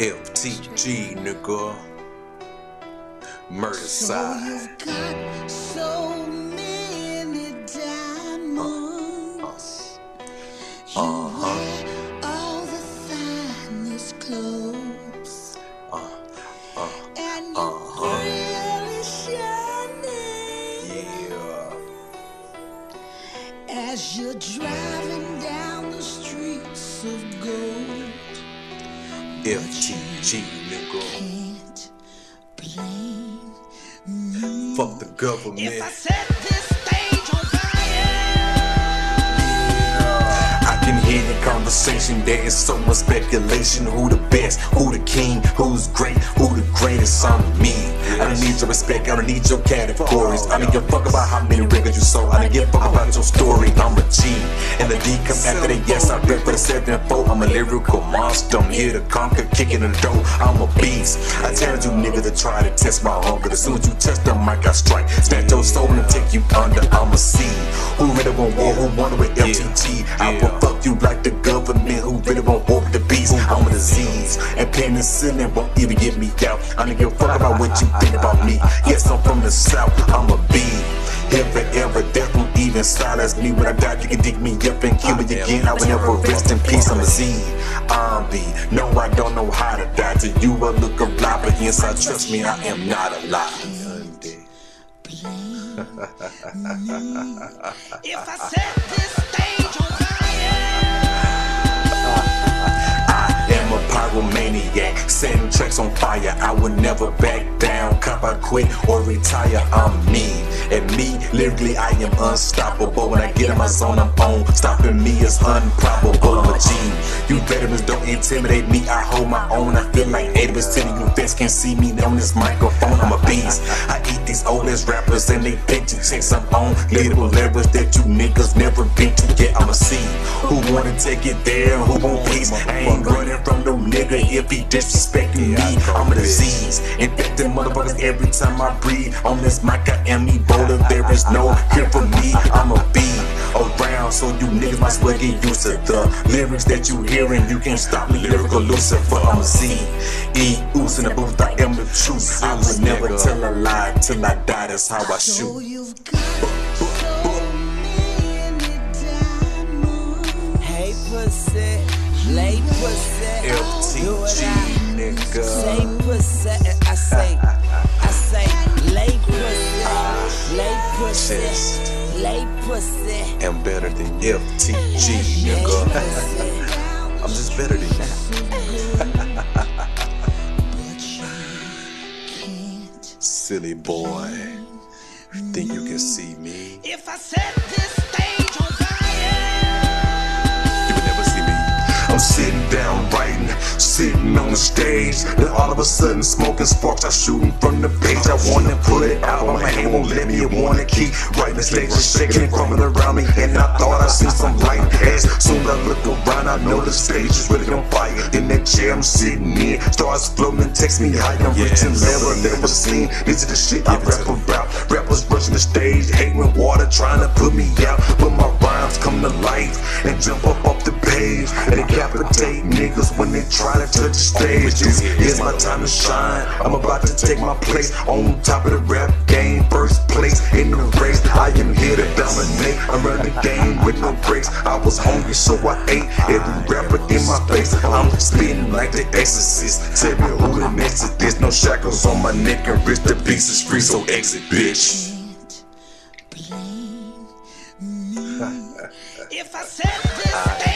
FTG, nigga. Murder So side. you've got so many diamonds. You Uh-huh. wear all the finest clothes. and you're uh-huh. really shining Yeah. as you're driving FTG, nigga. Can't blame Fuck the government. Conversation. There is so much speculation. Who the best? Who the king? Who's great? Who the greatest? I'm me. I don't need your respect. I don't need your categories. I don't give a fuck about how many records you sold. I don't give a fuck about your story. I'm a G. And the D come after the yes. I rep for the 7 and 4. I'm a lyrical monster. I'm here to conquer, kicking the door. I'm a beast. I tell you niggas to try to test my hunger. As soon as you touch the mic, I strike. Snatch your soul and take you under. I'm a C. Who really want war? Who wanted with FTG? I disease. And penicillin won't even get me out. I don't give a fuck about what you think about me. Yes, I'm from the south. I'm a B. Ever, ever, death won't even silence me. When I die, you can dig me up and kill me again. I will never rest in peace. I'm a Z. I'm B. No, I don't know how to die. To you, I look a lie, but inside, trust me, I am not alive. If I set this pyromaniac, setting tracks on fire. I will never back down, cop I quit or retire. I'm me, and me, lyrically, I am unstoppable. When I get in my zone, I'm on. Stopping me is unprobable. I'm a G. You veterans don't intimidate me. I hold my own. I feel like 80% of you vets can't see me on this microphone. I'm a beast. I eat these old ass rappers and they picture checks I'm on. Little levels that you niggas never been to yet. I'm a C. Who wanna take it there? Who want peace? I ain't running from no nigga if he disrespecting me. I'm a disease. Infecting motherfuckers every time I breathe. On this mic, I am Ebola. There is no cure for me. I'm a a B around, so you niggas might as well get used to the lyrics that you hearing. You can't stop me, lyrical Lucifer. I'm a Z. E, ooze in the booth, I am the truth. I will never tell a lie till I die. That's how I shoot. you've got so many diamonds. Hey pussy, lay pussy. Do what FTG, I nigga. say pussy. I say, I say, lay pussy, lay pussy, Chest. lay pussy. am better than FTG, nigga. I'm just better than you. Silly boy. Think you can see me? If I set this stage on fire. You would never see me. I'm sitting down writing, sitting on the stage. Then all of a sudden, smoking sparks are shooting from the page. I wanna keep writing. The stage is shaking and crumbling around me, and I thought I seen some light. As soon as I look around, I know the stage is really on fire. In that chair I'm sitting in, stars floating and text me high. I'm reaching level never seen. This is the shit I rap about. Rappers rushing the stage, hating with water, trying to put me out. But my rhymes come to life and jump up off the page and decapitate niggas when they try to touch the stage. This is my time to shine. I'm about to take my place on top of the rap game, first place in the race. I am here to dominate. I run the game with no breaks. I was hungry, so I ate every rapper in my face. I'm spitting like the exorcist. Tell me who the next to this. No shackles on my neck and wrist. The beast is free, so exit, bitch. If I set